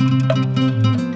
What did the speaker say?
Música